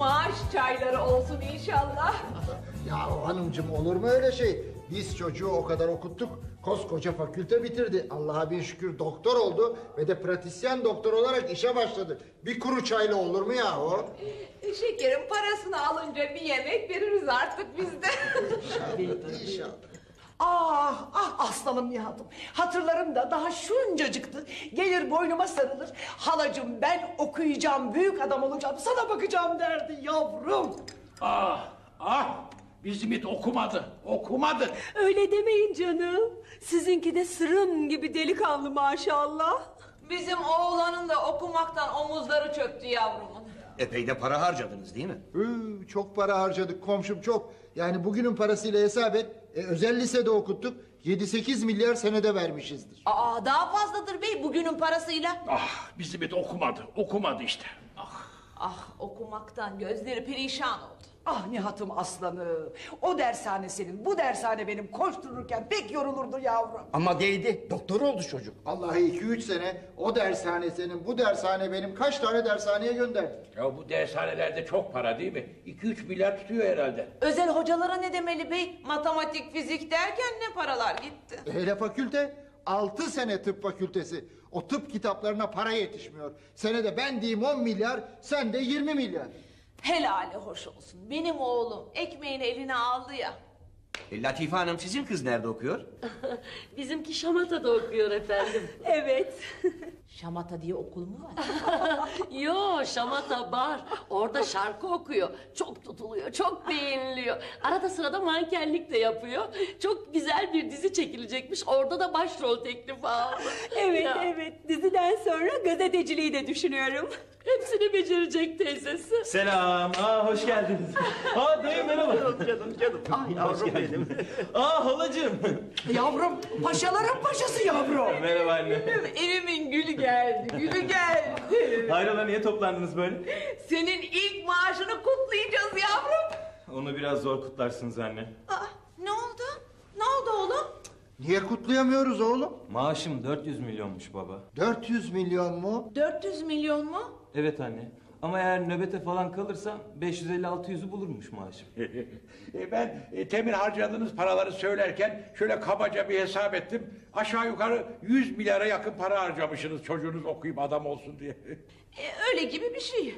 maaş çayları olsun inşallah. Ya hanımcım olur mu öyle şey? Biz çocuğu o kadar okuttuk. Koskoca fakülte bitirdi. Allah'a bin şükür doktor oldu ve de pratisyen doktor olarak işe başladı. Bir kuru çayla olur mu ya o? Şekerin parasını alınca bir yemek veririz artık biz de. İnşallah. Ah ah aslanım Nihat'ım. Hatırlarım da daha şuncacıktı. Gelir boynuma sarılır. Halacığım ben okuyacağım, büyük adam olacağım, sana bakacağım derdi yavrum. Ah ah bizim it okumadı okumadı. Öyle demeyin canım. Sizinki de sırım gibi delikanlı maşallah. Bizim oğlanın da okumaktan omuzları çöktü yavrumun. Epey de para harcadınız değil mi? Hı, çok para harcadık komşum çok. Yani bugünün parasıyla hesap et. E, özel lisede okuttuk. 7-8 milyar senede vermişizdir. Aa daha fazladır bey bugünün parasıyla. Ah bizim it okumadı okumadı işte. Ah. Ah okumaktan gözleri perişan oldu. Ah Nihat'ım aslanı. O dershane senin, bu dershane benim. Koştururken pek yorulurdu yavrum. Ama değdi. Doktor oldu çocuk. Vallahi 2-3 sene o dershane senin, bu dershane benim kaç tane dershaneye gönderdik. Ya bu dershanelerde çok para değil mi? 2-3 milyar tutuyor herhalde. Özel hocalara ne demeli bey? Matematik, fizik derken ne paralar gitti. Hele fakülte 6 sene tıp fakültesi. O tıp kitaplarına para yetişmiyor. Senede ben diyeyim 10 milyar, sen de 20 milyar. Helali hoş olsun. Benim oğlum ekmeğini eline aldı ya. E, Latife Hanım sizin kız nerede okuyor? Bizimki Şamata'da okuyor efendim. Evet. Şamata diye okul mu var? Yo Şamata bar. Orada şarkı okuyor. Çok tutuluyor, çok beğeniliyor. Arada sırada mankenlik de yapıyor. Çok güzel bir dizi çekilecekmiş. Orada da başrol teklifi aldı. Evet, evet. Diziden sonra gazeteciliği de düşünüyorum. Hepsini becerecek teyzesi. Selam. Aa hoş geldiniz. Aa dayı merhaba. Canım canım. Ay yavrum benim. Aa halacığım. Yavrum, paşaların paşası yavrum. merhaba anne. Evimin gülü geldi, gülü geldi. Hayrola niye toplandınız böyle? Senin ilk maaşını kutlayacağız yavrum. Onu biraz zor kutlarsınız anne. Aa, ne oldu? Ne oldu oğlum? Niye kutlayamıyoruz oğlum? Maaşım 400 milyonmuş baba. 400 milyon mu? 400 milyon mu? Evet anne. Ama eğer nöbete falan kalırsa 550-600'ü bulurmuş maaşım. E, ben e, temin harcadığınız paraları söylerken şöyle kabaca bir hesap ettim. Aşağı yukarı 100 milyara yakın para harcamışsınız çocuğunuz okuyup adam olsun diye. E, öyle gibi bir şey.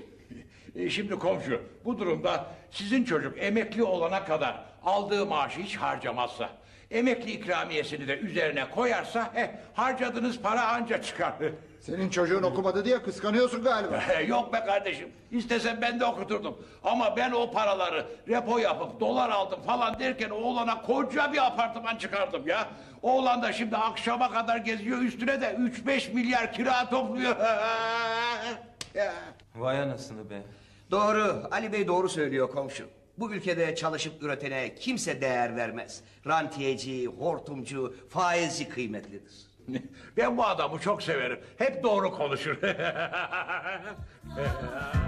E, şimdi komşu bu durumda sizin çocuk emekli olana kadar aldığı maaşı hiç harcamazsa emekli ikramiyesini de üzerine koyarsa eh, harcadığınız para anca çıkar. Senin çocuğun okumadı diye kıskanıyorsun galiba. Yok be kardeşim istesem ben de okuturdum ama ben o paraları repo yapıp dolar aldım falan derken oğlana koca bir apartman çıkardım ya. Oğlan da şimdi akşama kadar geziyor üstüne de 3-5 milyar kira topluyor. Vay anasını be. Doğru. Ali Bey doğru söylüyor komşu. Bu ülkede çalışıp üretene kimse değer vermez. Rantiyeci, hortumcu, faizci kıymetlidir. Ben bu adamı çok severim. Hep doğru konuşur.